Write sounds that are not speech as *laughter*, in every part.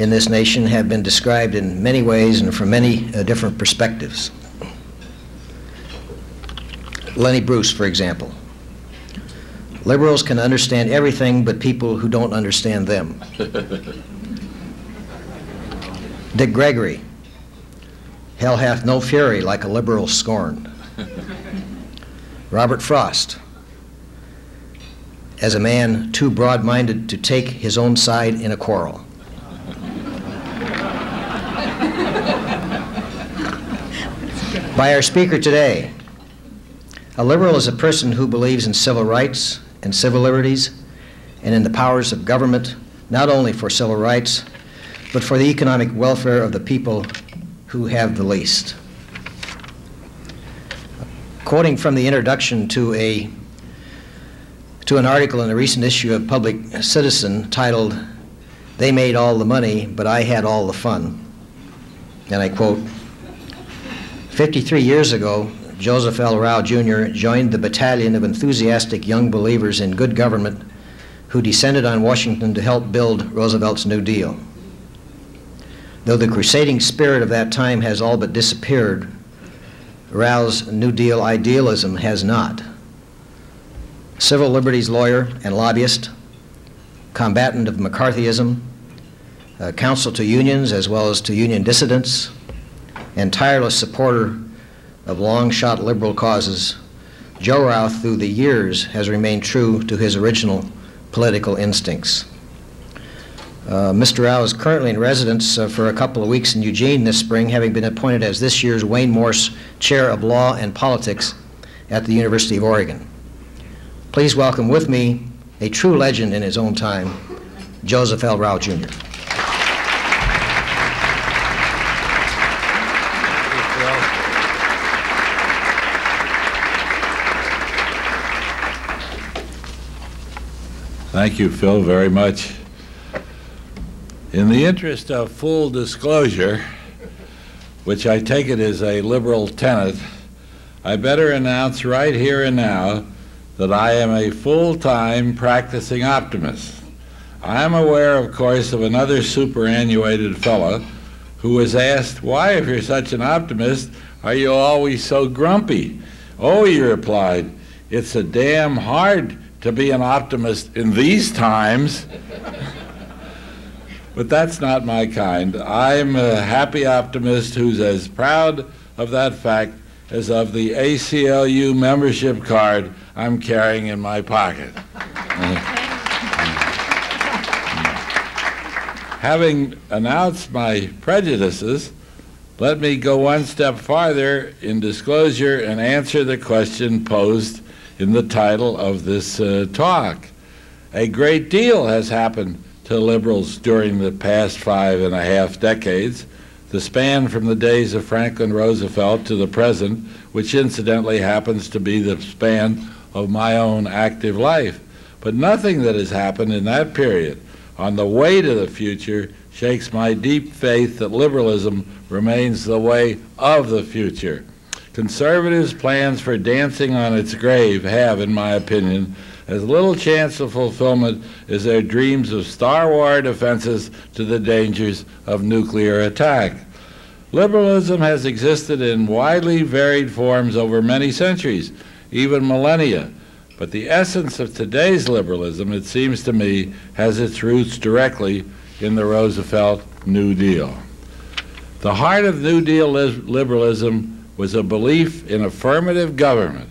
In this nation have been described in many ways and from many uh, different perspectives. Lenny Bruce, for example. Liberals can understand everything but people who don't understand them. *laughs* Dick Gregory. Hell hath no fury like a liberal scorn. Robert Frost. As a man too broad minded to take his own side in a quarrel. By our speaker today, a liberal is a person who believes in civil rights and civil liberties and in the powers of government, not only for civil rights, but for the economic welfare of the people who have the least. Quoting from the introduction to a to an article in a recent issue of Public Citizen titled They Made All the Money, but I Had All the Fun. And I quote 53 years ago, Joseph L. Rauh Jr. joined the battalion of enthusiastic young believers in good government who descended on Washington to help build Roosevelt's New Deal. Though the crusading spirit of that time has all but disappeared, Rauh's New Deal idealism has not. Civil liberties lawyer and lobbyist, combatant of McCarthyism, counsel to unions as well as to union dissidents, and tireless supporter of long shot liberal causes, Joe Rauh, through the years, has remained true to his original political instincts. Uh, Mr. Rauh is currently in residence uh, for a couple of weeks in Eugene this spring, having been appointed as this year's Wayne Morse Chair of Law and Politics at the University of Oregon. Please welcome with me a true legend in his own time, Joseph L. Rauh Jr. Thank you, Phil, very much. In the interest of full disclosure, which I take it is a liberal tenet, I better announce right here and now that I am a full-time practicing optimist. I am aware, of course, of another superannuated fellow who was asked, why, if you're such an optimist, are you always so grumpy? Oh, he replied, it's a damn hard to be an optimist in these times. but that's not my kind. I'm a happy optimist who's as proud of that fact as of the ACLU membership card I'm carrying in my pocket. Uh, having announced my prejudices, let me go one step farther in disclosure and answer the question posed in the title of this uh, talk. A great deal has happened to liberals during the past five and a half decades, the span from the days of Franklin Roosevelt to the present, which incidentally happens to be the span of my own active life. But nothing that has happened in that period on the way to the future shakes my deep faith that liberalism remains the way of the future. Conservatives' plans for dancing on its grave have, in my opinion, as little chance of fulfillment as their dreams of Star Wars defenses to the dangers of nuclear attack. Liberalism has existed in widely varied forms over many centuries, even millennia, but the essence of today's liberalism, it seems to me, has its roots directly in the Roosevelt New Deal. The heart of New Deal liberalism was a belief in affirmative government,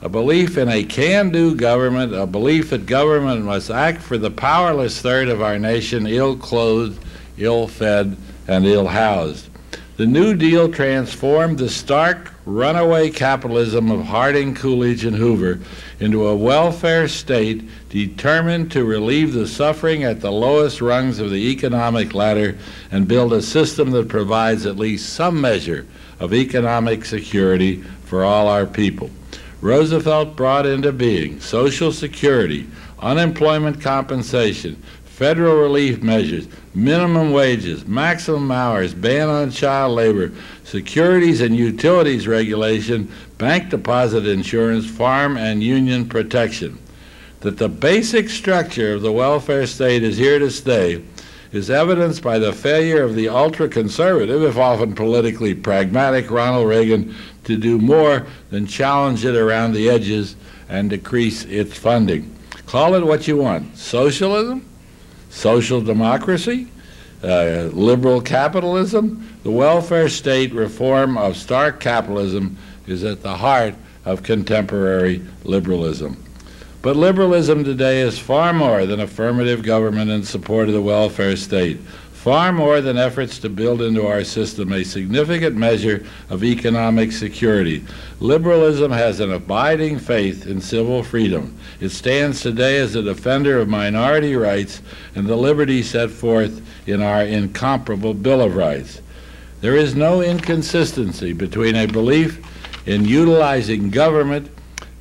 a belief in a can-do government, a belief that government must act for the powerless third of our nation, ill-clothed, ill-fed, and ill-housed. The New Deal transformed the stark runaway capitalism of Harding, Coolidge, and Hoover into a welfare state determined to relieve the suffering at the lowest rungs of the economic ladder and build a system that provides at least some measure of economic security for all our people. Roosevelt brought into being Social Security, unemployment compensation, federal relief measures, minimum wages, maximum hours, ban on child labor, securities and utilities regulation, bank deposit insurance, farm and union protection. that the basic structure of the welfare state is here to stay is evidenced by the failure of the ultra conservative, if often politically pragmatic, Ronald Reagan to do more than challenge it around the edges and decrease its funding. Call it what you want socialism, social democracy, uh, liberal capitalism. The welfare state reform of stark capitalism is at the heart of contemporary liberalism. But liberalism today is far more than affirmative government in support of the welfare state, far more than efforts to build into our system a significant measure of economic security. Liberalism has an abiding faith in civil freedom. It stands today as a defender of minority rights and the liberties set forth in our incomparable Bill of Rights. There is no inconsistency between a belief in utilizing government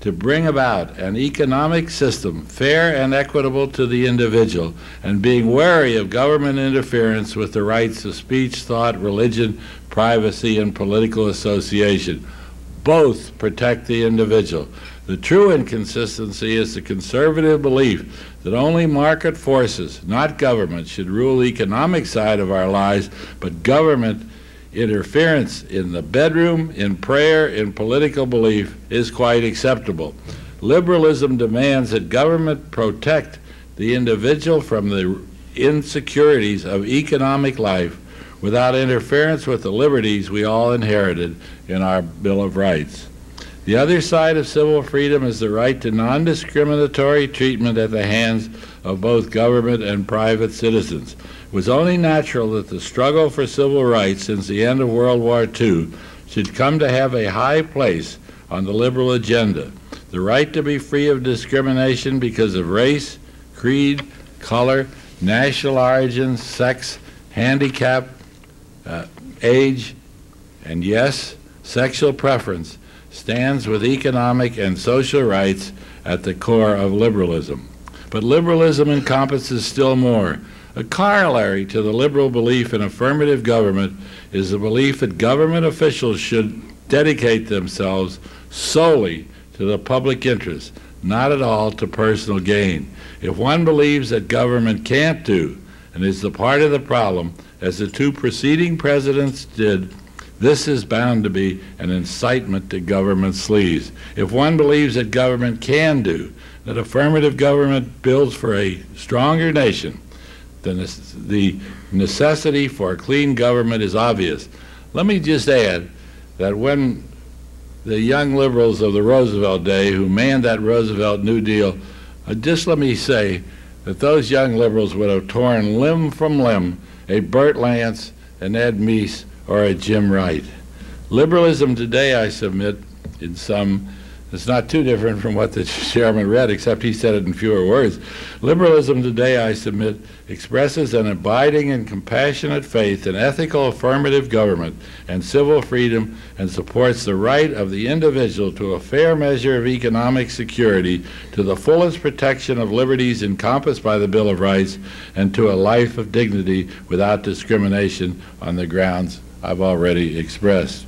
to bring about an economic system fair and equitable to the individual and being wary of government interference with the rights of speech, thought, religion, privacy, and political association. Both protect the individual. The true inconsistency is the conservative belief that only market forces, not government, should rule the economic side of our lives, but government interference in the bedroom, in prayer, in political belief is quite acceptable. Liberalism demands that government protect the individual from the insecurities of economic life without interference with the liberties we all inherited in our Bill of Rights. The other side of civil freedom is the right to non discriminatory treatment at the hands of both government and private citizens. It was only natural that the struggle for civil rights since the end of World War II should come to have a high place on the liberal agenda. The right to be free of discrimination because of race, creed, color, national origin, sex, handicap, uh, age, and yes, sexual preference stands with economic and social rights at the core of liberalism. But liberalism encompasses still more. A corollary to the liberal belief in affirmative government is the belief that government officials should dedicate themselves solely to the public interest, not at all to personal gain. If one believes that government can't do and is the part of the problem, as the two preceding presidents did, this is bound to be an incitement to government sleaze. If one believes that government can do, that affirmative government builds for a stronger nation, then the necessity for a clean government is obvious. Let me just add that when the young liberals of the Roosevelt day who manned that Roosevelt New Deal, uh, just let me say that those young liberals would have torn limb from limb a Bert Lance, an Ed Meese, or a Jim Wright. Liberalism today, I submit, in some it's not too different from what the *laughs* chairman read, except he said it in fewer words. Liberalism today, I submit, expresses an abiding and compassionate faith in ethical affirmative government and civil freedom and supports the right of the individual to a fair measure of economic security, to the fullest protection of liberties encompassed by the Bill of Rights, and to a life of dignity without discrimination on the grounds I've already expressed.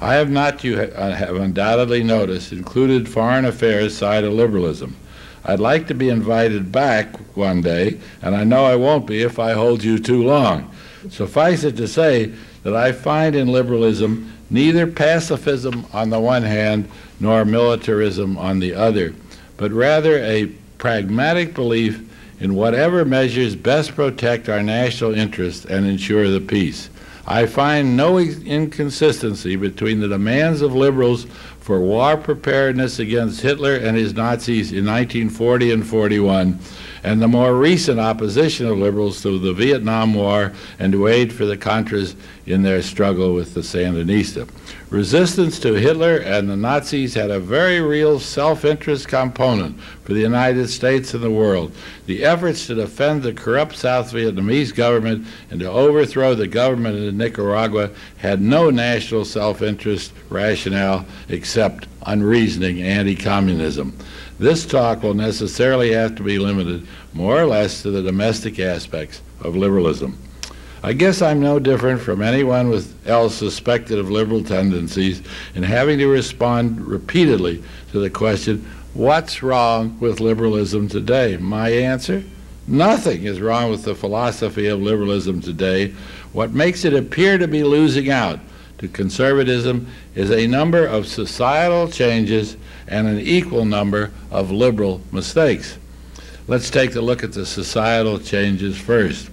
I have not, you have undoubtedly noticed, included foreign affairs side of liberalism. I'd like to be invited back one day, and I know I won't be if I hold you too long. Suffice it to say that I find in liberalism neither pacifism on the one hand nor militarism on the other, but rather a pragmatic belief in whatever measures best protect our national interests and ensure the peace. I find no inconsistency between the demands of liberals for war preparedness against Hitler and his Nazis in 1940 and 41 and the more recent opposition of liberals to the Vietnam War and to aid for the Contras in their struggle with the Sandinista. Resistance to Hitler and the Nazis had a very real self-interest component for the United States and the world. The efforts to defend the corrupt South Vietnamese government and to overthrow the government in Nicaragua had no national self-interest rationale except unreasoning anti-communism. This talk will necessarily have to be limited more or less to the domestic aspects of liberalism. I guess I'm no different from anyone with else suspected of liberal tendencies in having to respond repeatedly to the question, what's wrong with liberalism today? My answer? Nothing is wrong with the philosophy of liberalism today. What makes it appear to be losing out to conservatism is a number of societal changes and an equal number of liberal mistakes. Let's take a look at the societal changes first.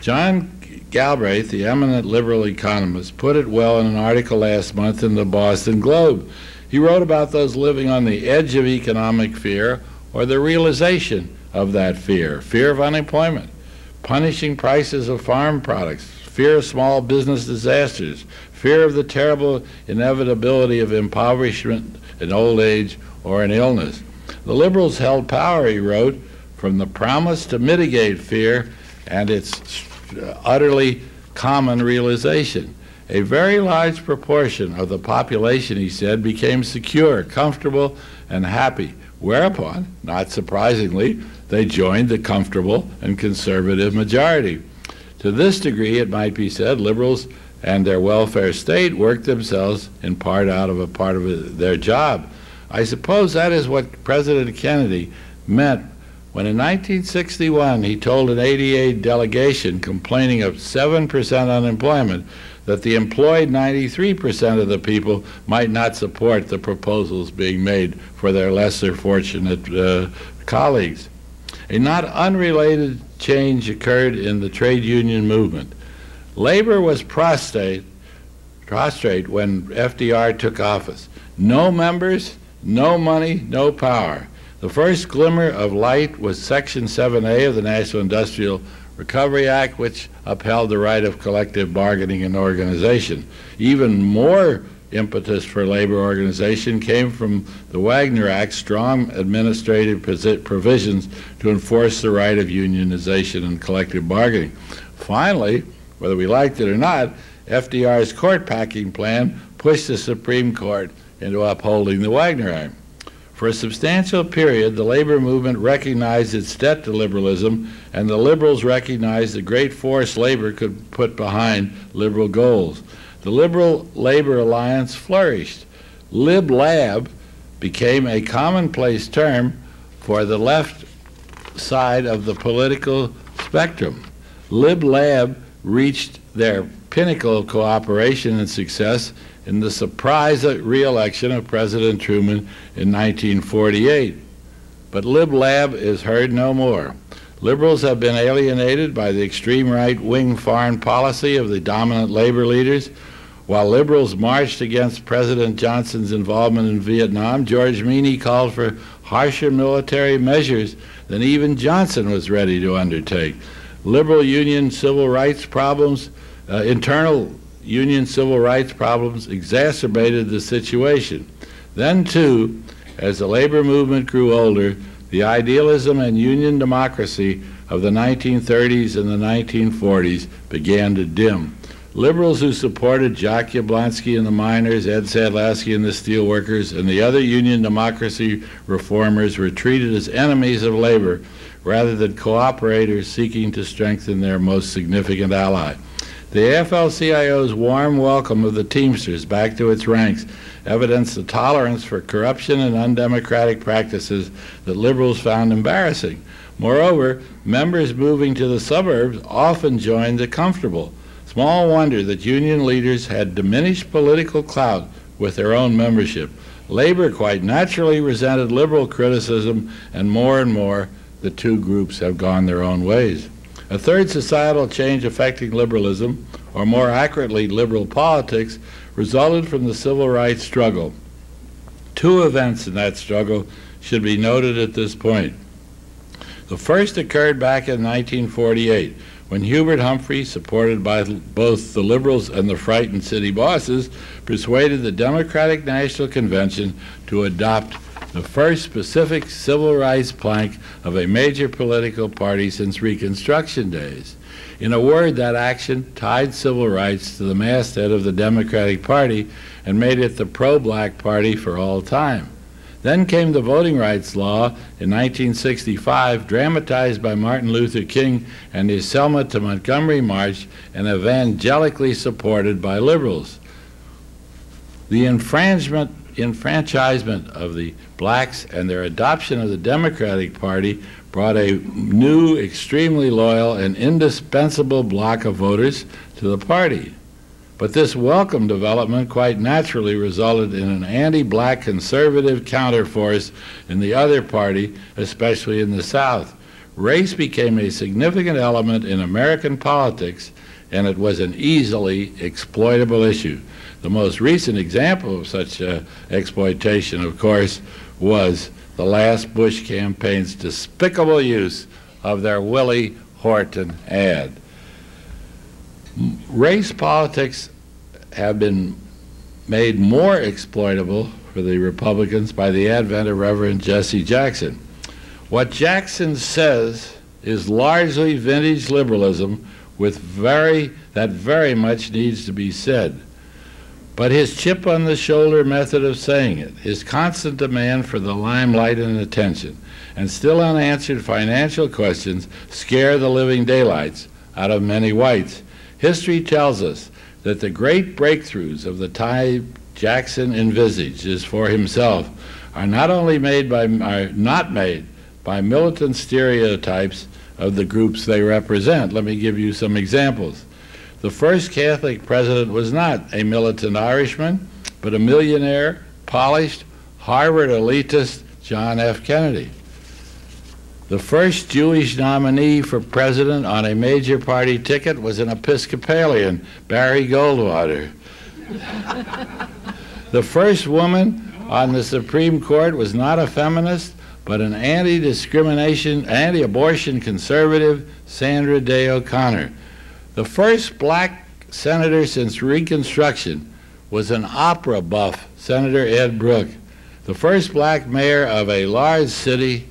John Galbraith, the eminent liberal economist, put it well in an article last month in the Boston Globe. He wrote about those living on the edge of economic fear or the realization of that fear fear of unemployment, punishing prices of farm products, fear of small business disasters, fear of the terrible inevitability of impoverishment in old age or in illness. The liberals held power, he wrote, from the promise to mitigate fear and its Uh, utterly common realization. A very large proportion of the population, he said, became secure, comfortable, and happy, whereupon, not surprisingly, they joined the comfortable and conservative majority. To this degree, it might be said, liberals and their welfare state worked themselves in part out of a part of their job. I suppose that is what President Kennedy meant when in 1961 he told an ADA delegation complaining of 7% unemployment that the employed 93% of the people might not support the proposals being made for their lesser fortunate uh, colleagues. A not unrelated change occurred in the trade union movement. Labor was prostrate, prostrate when FDR took office. No members, no money, no power. The first glimmer of light was Section 7A of the National Industrial Recovery Act, which upheld the right of collective bargaining and organization. Even more impetus for labor organization came from the Wagner Act, strong administrative provisions to enforce the right of unionization and collective bargaining. Finally, whether we liked it or not, FDR's court packing plan pushed the Supreme Court into upholding the Wagner Act. For a substantial period, the labor movement recognized its debt to liberalism, and the liberals recognized the great force labor could put behind liberal goals. The Liberal Labor Alliance flourished. Lib Lab became a commonplace term for the left side of the political spectrum. Lib Lab reached their pinnacle of cooperation and success in the surprise reelection of President Truman in 1948. But Lib Lab is heard no more. Liberals have been alienated by the extreme right wing foreign policy of the dominant labor leaders. While liberals marched against President Johnson's involvement in Vietnam, George Meany called for harsher military measures than even Johnson was ready to undertake. Liberal union civil rights problems, uh, internal Union civil rights problems exacerbated the situation. Then, too, as the labor movement grew older, the idealism and union democracy of the 1930s and the 1940s began to dim. Liberals who supported Jock Yablonski and the miners, Ed Sadlowski and the steelworkers, and the other union democracy reformers were treated as enemies of labor rather than cooperators seeking to strengthen their most significant ally. The AFL-CIO's warm welcome of the Teamsters back to its ranks evidenced the tolerance for corruption and undemocratic practices that liberals found embarrassing. Moreover, members moving to the suburbs often joined the comfortable. Small wonder that union leaders had diminished political clout with their own membership. Labor quite naturally resented liberal criticism, and more and more the two groups have gone their own ways. A third societal change affecting liberalism, or more accurately, liberal politics, resulted from the civil rights struggle. Two events in that struggle should be noted at this point. The first occurred back in 1948 when Hubert Humphrey, supported by both the liberals and the frightened city bosses, persuaded the Democratic National Convention to adopt the first specific civil rights plank of a major political party since Reconstruction days. In a word, that action tied civil rights to the masthead of the Democratic Party and made it the pro black party for all time. Then came the voting rights law in 1965, dramatized by Martin Luther King and his Selma to Montgomery March, and evangelically supported by liberals. The infringement, enfranchisement of the blacks and their adoption of the Democratic Party brought a new, extremely loyal, and indispensable block of voters to the party. But this welcome development quite naturally resulted in an anti black conservative counterforce in the other party, especially in the South. Race became a significant element in American politics, and it was an easily exploitable issue. The most recent example of such uh, exploitation, of course, was the last Bush campaign's despicable use of their Willie Horton ad. Race politics have been made more exploitable for the Republicans by the advent of Reverend Jesse Jackson. What Jackson says is largely vintage liberalism with very that very much needs to be said. But his chip on the shoulder method of saying it, his constant demand for the limelight and attention, and still unanswered financial questions scare the living daylights out of many whites. History tells us that the great breakthroughs of the type Jackson envisages for himself are not only made by are not made by militant stereotypes of the groups they represent. Let me give you some examples. The first Catholic president was not a militant Irishman, but a millionaire, polished, Harvard elitist John F. Kennedy. The first Jewish nominee for president on a major party ticket was an Episcopalian, Barry Goldwater. *laughs* the first woman on the Supreme Court was not a feminist, but an anti discrimination, anti abortion conservative, Sandra Day O'Connor. The first black senator since Reconstruction was an opera buff, Senator Ed Brooke. The first black mayor of a large city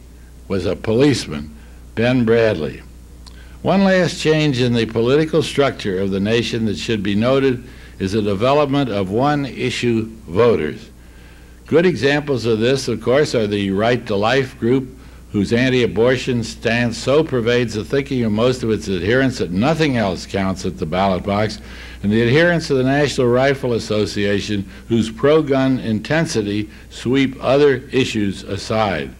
was a policeman, Ben Bradley. One last change in the political structure of the nation that should be noted is the development of one issue voters. Good examples of this, of course, are the Right to Life group, whose anti abortion stance so pervades the thinking of most of its adherents that nothing else counts at the ballot box, and the adherents of the National Rifle Association, whose pro gun intensity sweep other issues aside.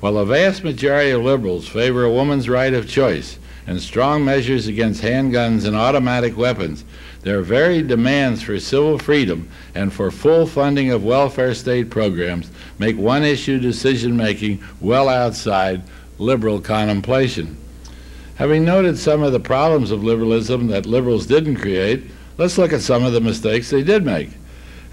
While a vast majority of liberals favor a woman's right of choice and strong measures against handguns and automatic weapons, their very demands for civil freedom and for full funding of welfare state programs make one issue decision making well outside liberal contemplation. Having noted some of the problems of liberalism that liberals didn't create, let's look at some of the mistakes they did make.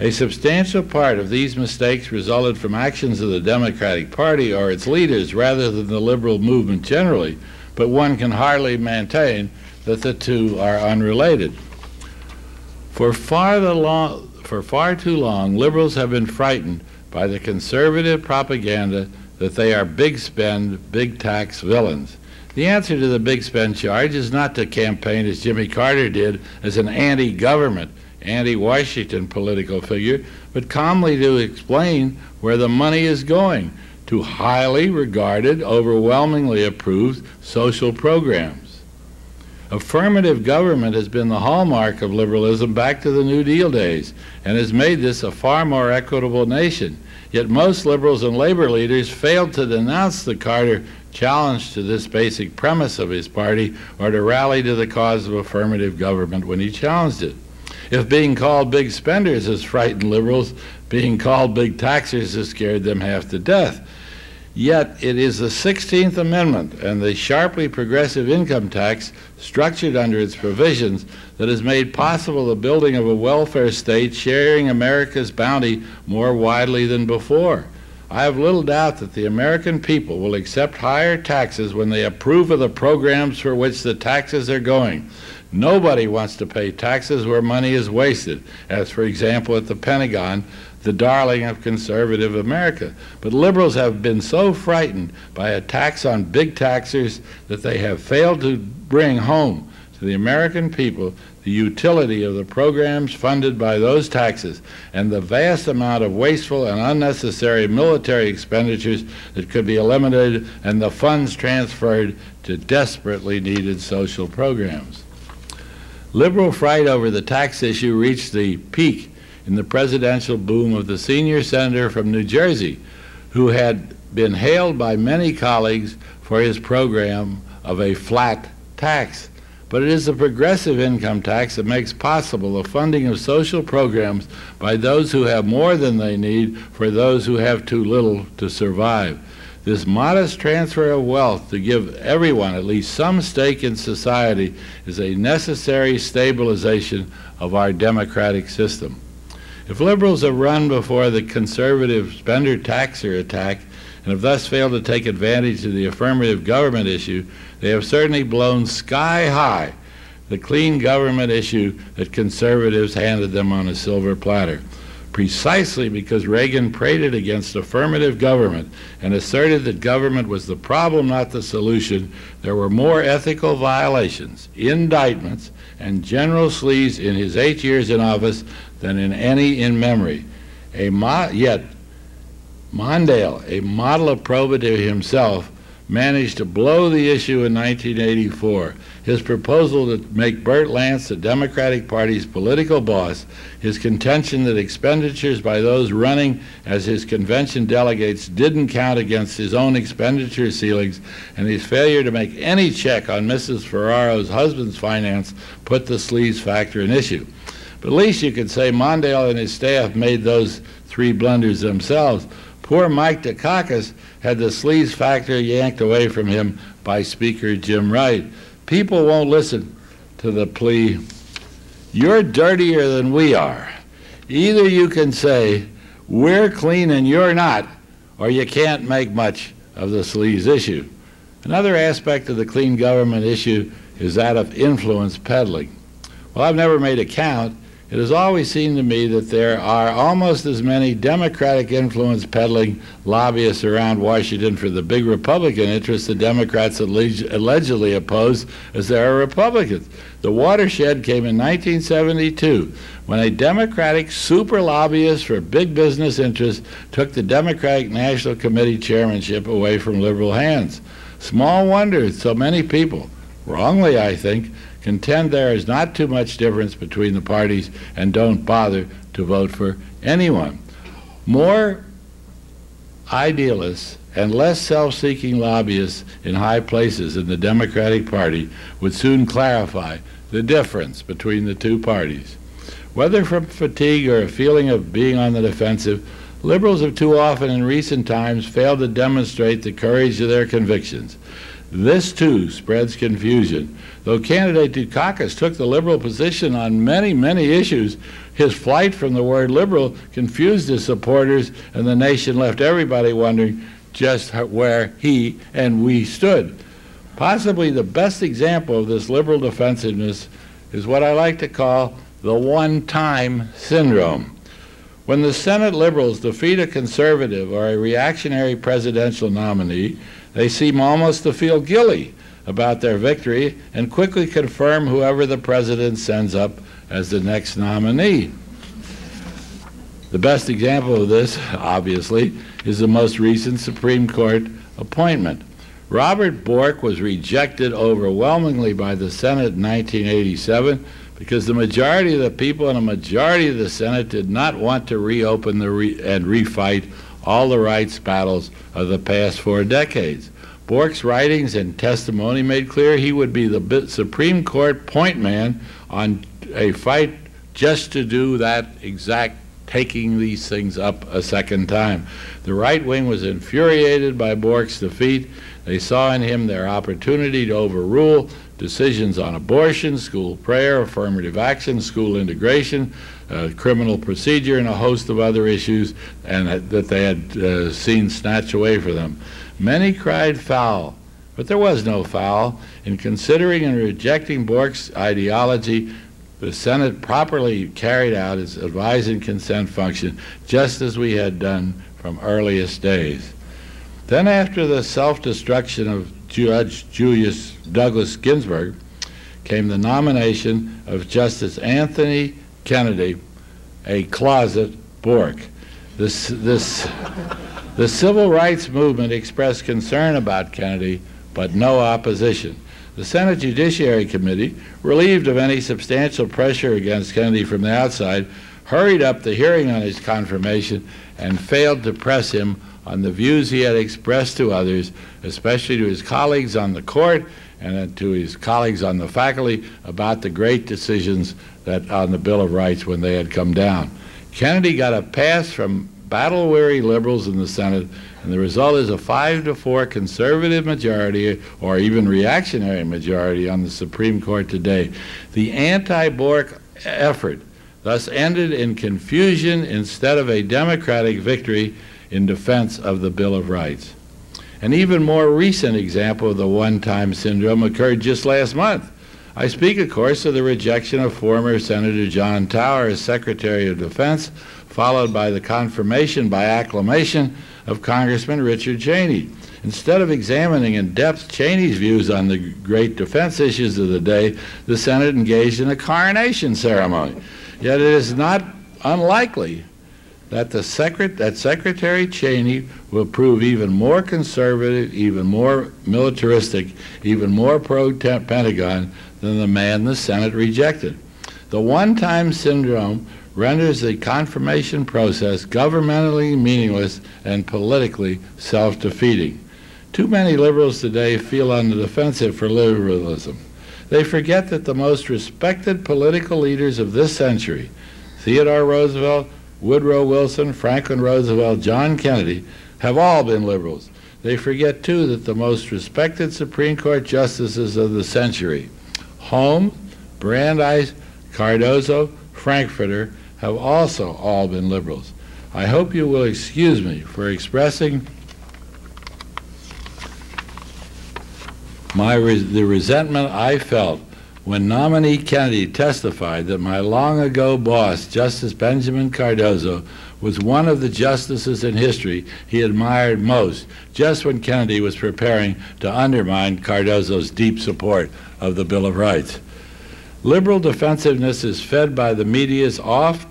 A substantial part of these mistakes resulted from actions of the Democratic Party or its leaders rather than the liberal movement generally, but one can hardly maintain that the two are unrelated. For far, long, for far too long, liberals have been frightened by the conservative propaganda that they are big spend, big tax villains. The answer to the big spend charge is not to campaign as Jimmy Carter did as an anti government anti Washington political figure, but calmly to explain where the money is going to highly regarded, overwhelmingly approved social programs. Affirmative government has been the hallmark of liberalism back to the New Deal days and has made this a far more equitable nation. Yet most liberals and labor leaders failed to denounce the Carter challenge to this basic premise of his party or to rally to the cause of affirmative government when he challenged it. If being called big spenders has frightened liberals, being called big taxers has scared them half to death. Yet it is the 16th Amendment and the sharply progressive income tax structured under its provisions that has made possible the building of a welfare state sharing America's bounty more widely than before. I have little doubt that the American people will accept higher taxes when they approve of the programs for which the taxes are going. Nobody wants to pay taxes where money is wasted, as, for example, at the Pentagon, the darling of conservative America. But liberals have been so frightened by a tax on big taxers that they have failed to bring home to the American people the utility of the programs funded by those taxes and the vast amount of wasteful and unnecessary military expenditures that could be eliminated and the funds transferred to desperately needed social programs. Liberal fright over the tax issue reached the peak in the presidential boom of the senior senator from New Jersey, who had been hailed by many colleagues for his program of a flat tax. But it is the progressive income tax that makes possible the funding of social programs by those who have more than they need for those who have too little to survive. This modest transfer of wealth to give everyone at least some stake in society is a necessary stabilization of our democratic system. If liberals have run before the conservative spender taxer attack and have thus failed to take advantage of the affirmative government issue, they have certainly blown sky high the clean government issue that conservatives handed them on a silver platter. Precisely because Reagan prated against affirmative government and asserted that government was the problem, not the solution, there were more ethical violations, indictments, and general sleaze in his eight years in office than in any in memory. A mo- yet, Mondale, a model of probity himself, managed to blow the issue in 1984. His proposal to make Bert Lance the Democratic Party's political boss, his contention that expenditures by those running as his convention delegates didn't count against his own expenditure ceilings, and his failure to make any check on Mrs. Ferraro's husband's finance put the sleaze factor in issue. But at least you could say Mondale and his staff made those three blunders themselves. Poor Mike Dukakis had the sleaze factor yanked away from him by Speaker Jim Wright. People won't listen to the plea, you're dirtier than we are. Either you can say, we're clean and you're not, or you can't make much of the sleaze issue. Another aspect of the clean government issue is that of influence peddling. Well, I've never made a count, it has always seemed to me that there are almost as many Democratic influence peddling lobbyists around Washington for the big Republican interests the Democrats allegedly oppose as there are Republicans. The watershed came in 1972 when a Democratic super lobbyist for big business interests took the Democratic National Committee chairmanship away from liberal hands. Small wonder so many people, wrongly I think, contend there is not too much difference between the parties and don't bother to vote for anyone. More idealists and less self-seeking lobbyists in high places in the Democratic Party would soon clarify the difference between the two parties. Whether from fatigue or a feeling of being on the defensive, liberals have too often in recent times failed to demonstrate the courage of their convictions. This, too, spreads confusion. Though candidate Dukakis took the liberal position on many, many issues, his flight from the word liberal confused his supporters, and the nation left everybody wondering just where he and we stood. Possibly the best example of this liberal defensiveness is what I like to call the one time syndrome. When the Senate liberals defeat a conservative or a reactionary presidential nominee, they seem almost to feel guilty about their victory and quickly confirm whoever the president sends up as the next nominee. The best example of this, obviously, is the most recent Supreme Court appointment. Robert Bork was rejected overwhelmingly by the Senate in 1987 because the majority of the people and a majority of the Senate did not want to reopen the re and refight all the rights battles of the past four decades. Bork's writings and testimony made clear he would be the Supreme Court point man on a fight just to do that exact taking these things up a second time. The right wing was infuriated by Bork's defeat. They saw in him their opportunity to overrule decisions on abortion, school prayer, affirmative action, school integration, uh, criminal procedure, and a host of other issues and that they had uh, seen snatched away from them. Many cried foul, but there was no foul. In considering and rejecting Bork's ideology, the Senate properly carried out its advise and consent function, just as we had done from earliest days. Then, after the self destruction of Judge Julius Douglas Ginsburg, came the nomination of Justice Anthony Kennedy, a closet Bork. This, this, the civil rights movement expressed concern about Kennedy, but no opposition. The Senate Judiciary Committee, relieved of any substantial pressure against Kennedy from the outside, hurried up the hearing on his confirmation and failed to press him on the views he had expressed to others, especially to his colleagues on the court and to his colleagues on the faculty about the great decisions that on the Bill of Rights when they had come down. Kennedy got a pass from battle-weary liberals in the Senate, and the result is a five to four conservative majority or even reactionary majority on the Supreme Court today. The anti-Bork effort thus ended in confusion instead of a democratic victory in defense of the Bill of Rights. An even more recent example of the one-time syndrome occurred just last month. I speak, of course, of the rejection of former Senator John Tower as Secretary of Defense, followed by the confirmation by acclamation of Congressman Richard Cheney. Instead of examining in depth Cheney's views on the great defense issues of the day, the Senate engaged in a coronation ceremony. Yet it is not unlikely that the secret that Secretary Cheney will prove even more conservative, even more militaristic, even more pro-Pentagon than the man the Senate rejected. The one-time syndrome renders the confirmation process governmentally meaningless and politically self-defeating. Too many liberals today feel on the defensive for liberalism. They forget that the most respected political leaders of this century, Theodore Roosevelt, Woodrow Wilson, Franklin Roosevelt, John Kennedy, have all been liberals. They forget, too, that the most respected Supreme Court justices of the century, Holmes, Brandeis, Cardozo, Frankfurter, have also all been liberals. I hope you will excuse me for expressing my res the resentment I felt when nominee Kennedy testified that my long ago boss, Justice Benjamin Cardozo, was one of the justices in history he admired most, just when Kennedy was preparing to undermine Cardozo's deep support of the Bill of Rights. Liberal defensiveness is fed by the media's oft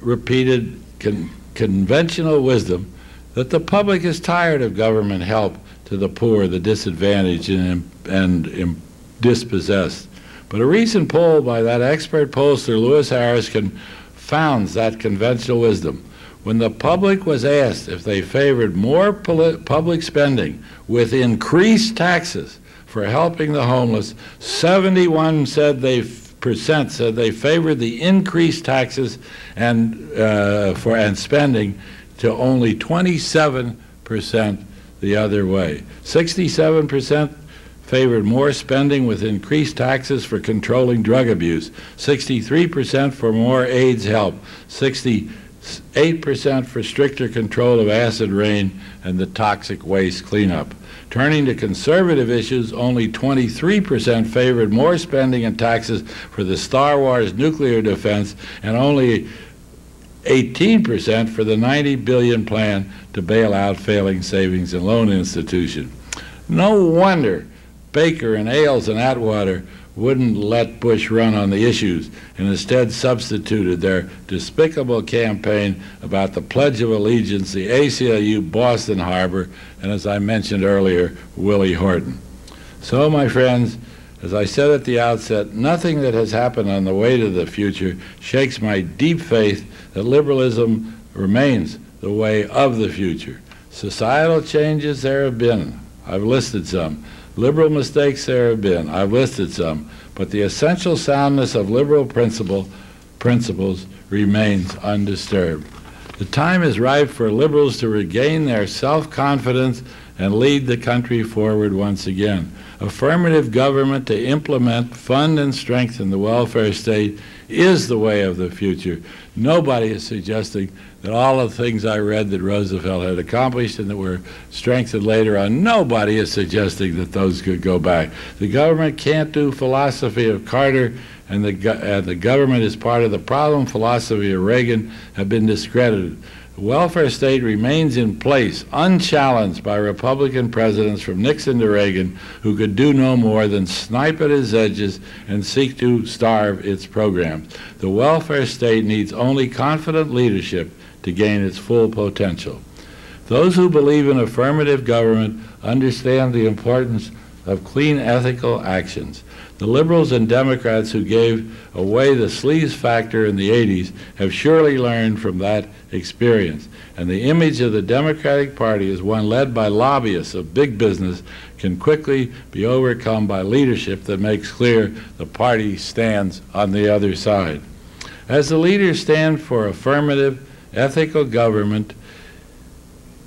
repeated con conventional wisdom that the public is tired of government help to the poor, the disadvantaged, and, and, and dispossessed. But a recent poll by that expert pollster, Louis Harris, confounds that conventional wisdom. When the public was asked if they favored more public spending with increased taxes for helping the homeless, 71 said they percent said they favored the increased taxes and uh, for and spending to only 27 percent the other way. 67 percent favored more spending with increased taxes for controlling drug abuse, 63% for more AIDS help, 68% for stricter control of acid rain and the toxic waste cleanup. Turning to conservative issues, only 23% favored more spending and taxes for the Star Wars nuclear defense and only 18% for the 90 billion plan to bail out failing savings and loan institutions. No wonder Baker and Ailes and Atwater wouldn't let Bush run on the issues and instead substituted their despicable campaign about the Pledge of Allegiance, the ACLU, Boston Harbor, and as I mentioned earlier, Willie Horton. So, my friends, as I said at the outset, nothing that has happened on the way to the future shakes my deep faith that liberalism remains the way of the future. Societal changes there have been. I've listed some. Liberal mistakes there have been. I've listed some. But the essential soundness of liberal principle, principles remains undisturbed. The time is ripe for liberals to regain their self-confidence and lead the country forward once again. Affirmative government to implement, fund, and strengthen the welfare state is the way of the future. Nobody is suggesting that all of the things I read that Roosevelt had accomplished and that were strengthened later on, nobody is suggesting that those could go back. The government can't do philosophy of Carter, and the, uh, the government is part of the problem. Philosophy of Reagan have been discredited. The welfare state remains in place, unchallenged by Republican presidents from Nixon to Reagan, who could do no more than snipe at its edges and seek to starve its programs. The welfare state needs only confident leadership to gain its full potential. Those who believe in affirmative government understand the importance of clean ethical actions. The liberals and Democrats who gave away the sleaze factor in the 80s have surely learned from that experience. And the image of the Democratic Party as one led by lobbyists of big business can quickly be overcome by leadership that makes clear the party stands on the other side. As the leaders stand for affirmative, ethical government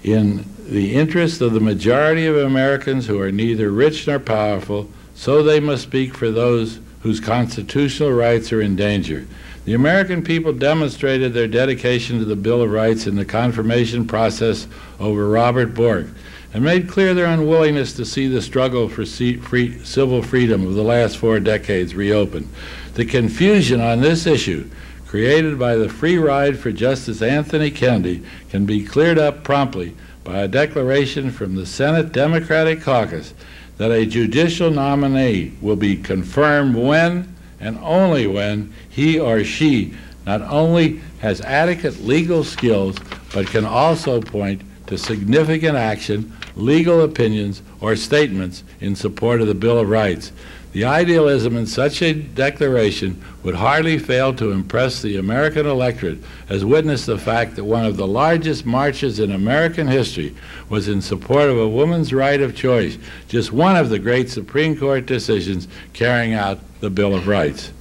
in the interest of the majority of Americans who are neither rich nor powerful, so they must speak for those whose constitutional rights are in danger. The American people demonstrated their dedication to the Bill of Rights in the confirmation process over Robert Bork and made clear their unwillingness to see the struggle for free, civil freedom of the last four decades reopened. The confusion on this issue created by the free ride for Justice Anthony Kennedy can be cleared up promptly by a declaration from the Senate Democratic Caucus that a judicial nominee will be confirmed when and only when he or she not only has adequate legal skills but can also point to significant action, legal opinions, or statements in support of the Bill of Rights. The idealism in such a declaration would hardly fail to impress the American electorate, as witness the fact that one of the largest marches in American history was in support of a woman's right of choice, just one of the great Supreme Court decisions carrying out the Bill of Rights.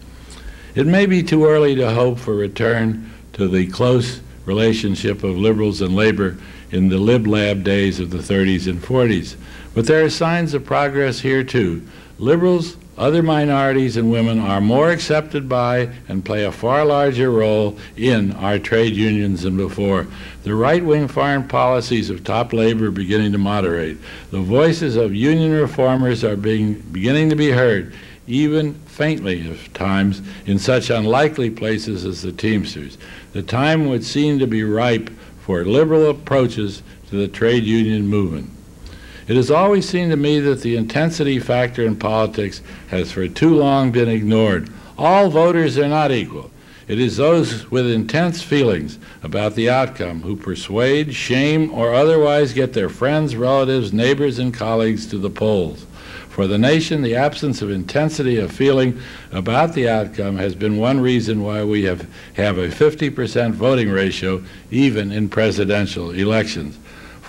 It may be too early to hope for return to the close relationship of liberals and labor in the lib lab days of the 30s and 40s, but there are signs of progress here too. Liberals other minorities and women are more accepted by and play a far larger role in our trade unions than before. The right wing foreign policies of top labor are beginning to moderate. The voices of union reformers are being, beginning to be heard, even faintly at times, in such unlikely places as the Teamsters. The time would seem to be ripe for liberal approaches to the trade union movement. It has always seemed to me that the intensity factor in politics has for too long been ignored. All voters are not equal. It is those with intense feelings about the outcome who persuade, shame, or otherwise get their friends, relatives, neighbors, and colleagues to the polls. For the nation, the absence of intensity of feeling about the outcome has been one reason why we have, have a 50% voting ratio even in presidential elections.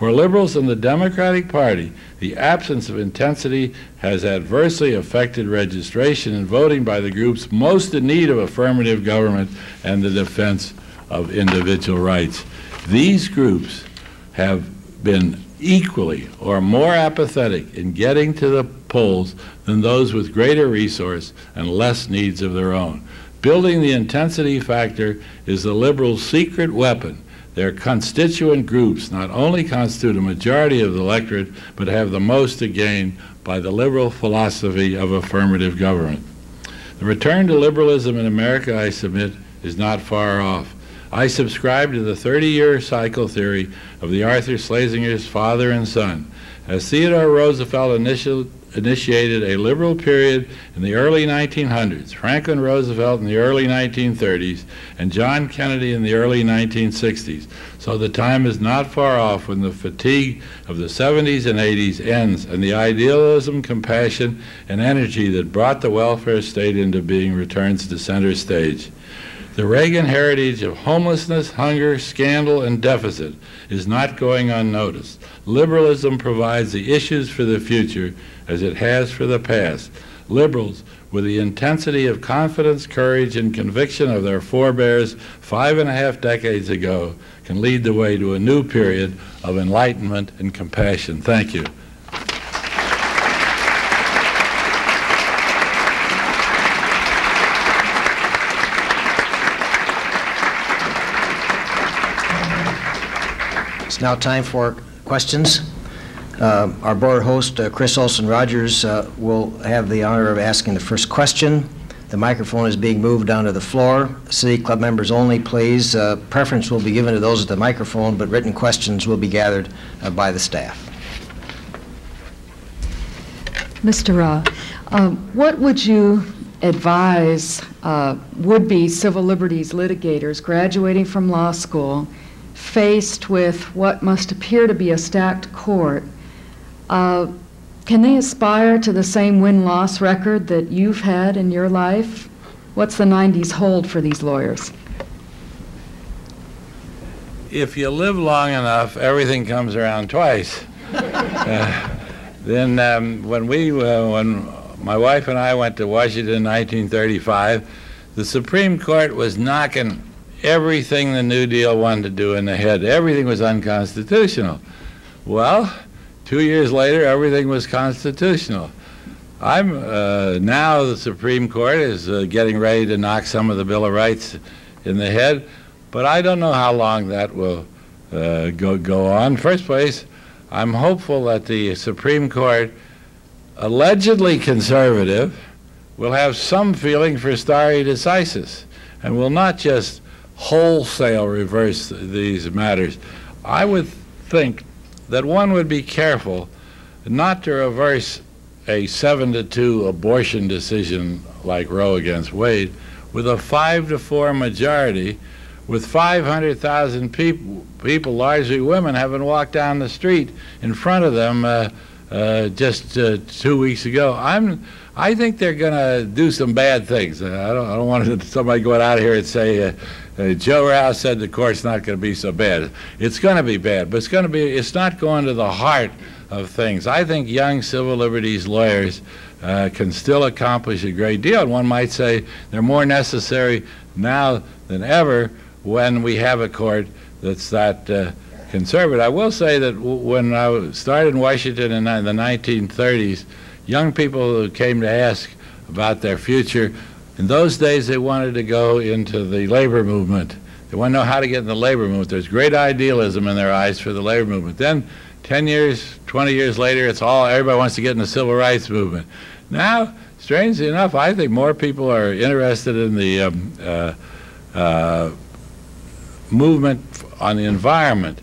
For liberals in the Democratic Party, the absence of intensity has adversely affected registration and voting by the groups most in need of affirmative government and the defense of individual rights. These groups have been equally or more apathetic in getting to the polls than those with greater resource and less needs of their own. Building the intensity factor is the liberals' secret weapon their constituent groups not only constitute a majority of the electorate, but have the most to gain by the liberal philosophy of affirmative government. The return to liberalism in America, I submit, is not far off. I subscribe to the 30 year cycle theory of the Arthur Schlesinger's father and son. As Theodore Roosevelt initial, initiated a liberal period in the early 1900s, Franklin Roosevelt in the early 1930s, and John Kennedy in the early 1960s. So the time is not far off when the fatigue of the 70s and 80s ends and the idealism, compassion, and energy that brought the welfare state into being returns to center stage. The Reagan heritage of homelessness, hunger, scandal, and deficit is not going unnoticed. Liberalism provides the issues for the future as it has for the past. Liberals, with the intensity of confidence, courage, and conviction of their forebears five and a half decades ago, can lead the way to a new period of enlightenment and compassion. Thank you. It's now time for questions. Uh, our board host, uh, Chris Olson Rogers, uh, will have the honor of asking the first question. The microphone is being moved onto the floor. City Club members only, please. Uh, Preference will be given to those at the microphone, but written questions will be gathered uh, by the staff. Mr. Rauh, uh, what would you advise uh, would-be civil liberties litigators graduating from law school, faced with what must appear to be a stacked court? Uh, Can they aspire to the same win-loss record that you've had in your life? What's the 90s hold for these lawyers? if you live long enough, everything comes around twice. *laughs* Uh, then, um, when we, uh, when my wife and I went to Washington in 1935, the Supreme Court was knocking everything the New Deal wanted to do in the head. Everything was unconstitutional. Well, two years later, everything was constitutional. I'm uh, now the Supreme Court is uh, getting ready to knock some of the Bill of Rights in the head. But I don't know how long that will uh, go, go on. First place, I'm hopeful that the Supreme Court, allegedly conservative, will have some feeling for stare decisis and will not just wholesale reverse these matters. I would think that one would be careful not to reverse a seven to two abortion decision like Roe against Wade with a five to four majority with 500,000 people, people, largely women, having walked down the street in front of them uh, uh, just uh, two weeks ago. I'm, I think they're going to do some bad things. Uh, I don't, I don't want *laughs* somebody going out here and say, uh, Joe Rauh said the court's not going to be so bad. It's going to be bad, but it's going to be, it's not going to the heart of things. I think young civil liberties lawyers can still accomplish a great deal. And one might say they're more necessary now than ever when we have a court that's that conservative. I will say that when I started in Washington in the 1930s, young people came to ask about their future, in those days they wanted to go into the labor movement. They want to know how to get in the labor movement. There's great idealism in their eyes for the labor movement. Then 10 years, 20 years later, it's all, everybody wants to get in the civil rights movement. Now, strangely enough, I think more people are interested in the um, uh, uh, movement on the environment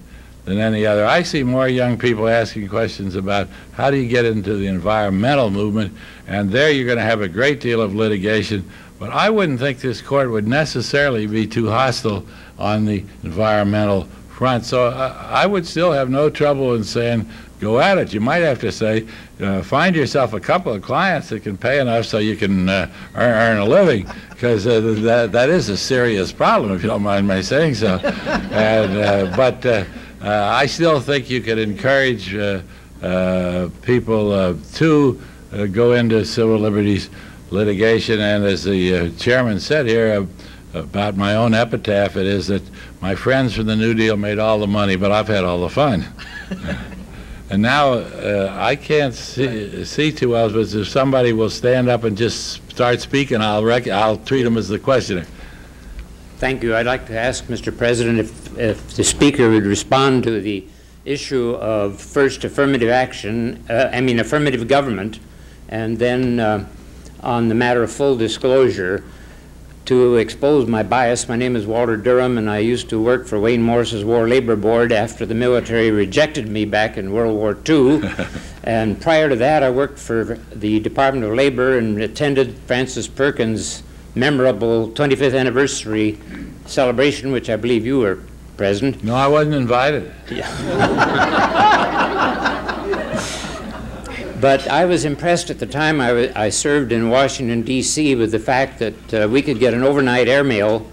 than any other. I see more young people asking questions about how do you get into the environmental movement, and there you're going to have a great deal of litigation. But I wouldn't think this court would necessarily be too hostile on the environmental front. So I, I would still have no trouble in saying, go at it. You might have to say, uh, find yourself a couple of clients that can pay enough so you can uh, earn, earn, a living, because uh, that, that is a serious problem, if you don't mind my saying so. *laughs* and, uh, but uh, uh, Uh, I still think you could encourage uh, uh, people to go into civil liberties litigation. And as the chairman said here about my own epitaph, it is that my friends from the New Deal made all the money, but I've had all the fun. *laughs* And now uh, I can't see, see too well, but if somebody will stand up and just start speaking, I'll, rec- I'll treat them as the questioner. Thank you. I'd like to ask Mr. President if, if the speaker would respond to the issue of first affirmative action, uh, I mean affirmative government, and then uh, on the matter of full disclosure to expose my bias. My name is Walter Durham, and I used to work for Wayne Morse's War Labor Board after the military rejected me back in World War II. *laughs* and prior to that, I worked for the Department of Labor and attended Frances Perkins' memorable 25th anniversary celebration, which I believe you were present. No, I wasn't invited. Yeah. But I was impressed at the time I, served in Washington, D.C., with the fact that uh, we could get an overnight airmail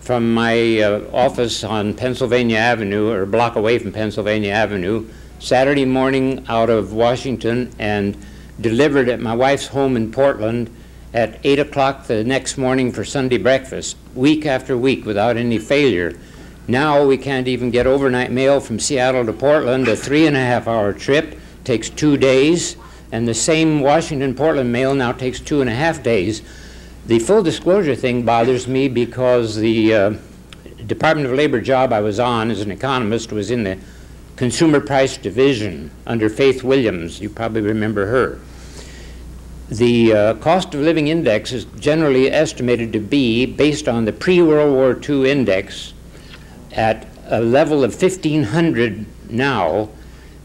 from my uh, office on Pennsylvania Avenue, or a block away from Pennsylvania Avenue, Saturday morning out of Washington and delivered at my wife's home in Portland at 8 o'clock the next morning for Sunday breakfast, week after week without any failure. Now we can't even get overnight mail from Seattle to Portland, a three and a half hour trip, takes two days and the same Washington Portland mail now takes two and a half days. The full disclosure thing bothers me because the uh, Department of Labor job I was on as an economist was in the Consumer Price Division under Faith Williams. You probably remember her. the uh, cost of living index is generally estimated to be, based on the pre-World War II index, at a level of 1,500 now,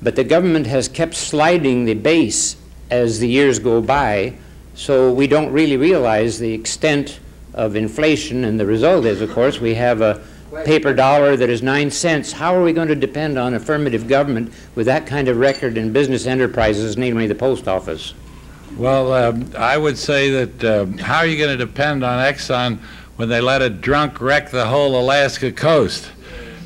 but the government has kept sliding the base as the years go by, so we don't really realize the extent of inflation, and the result is, of course, we have a paper dollar that is nine cents. How are we going to depend on affirmative government with that kind of record in business enterprises, namely the post office? Well, um, I would say that um, how are you going to depend on Exxon when they let a drunk wreck the whole Alaska coast?